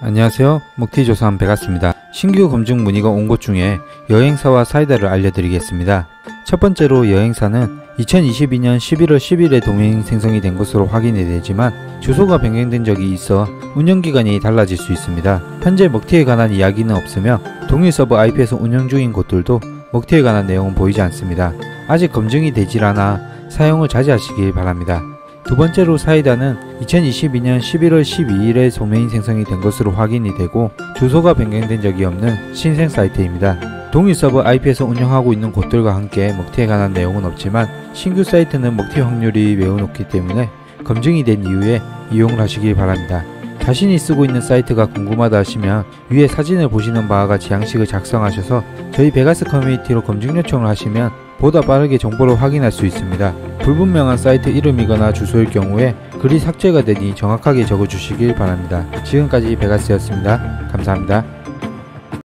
안녕하세요. 먹튀조사한 배갔습니다. 신규 검증 문의가 온 곳 중에 여행사와 사이다를 알려드리겠습니다. 첫 번째로 여행사는 2022년 11월 10일에 도메인 생성이 된 것으로 확인이 되지만 주소가 변경된 적이 있어 운영기간이 달라질 수 있습니다. 현재 먹튀에 관한 이야기는 없으며 동일 서버 IP에서 운영 중인 곳들도 먹튀에 관한 내용은 보이지 않습니다. 아직 검증이 되질 않아 사용을 자제하시길 바랍니다. 두 번째로 사이다는 2022년 11월 12일에 도메인 생성이 된 것으로 확인이 되고 주소가 변경된 적이 없는 신생 사이트입니다. 동일 서버 IP에서 운영하고 있는 곳들과 함께 먹튀에 관한 내용은 없지만 신규 사이트는 먹튀 확률이 매우 높기 때문에 검증이 된 이후에 이용을 하시길 바랍니다. 자신이 쓰고 있는 사이트가 궁금하다 하시면 위에 사진을 보시는 바와 같이 양식을 작성하셔서 저희 베가스 커뮤니티로 검증 요청을 하시면 보다 빠르게 정보를 확인할 수 있습니다. 불분명한 사이트 이름이거나 주소일 경우에 글이 삭제가 되니 정확하게 적어주시길 바랍니다. 지금까지 베가스였습니다. 감사합니다.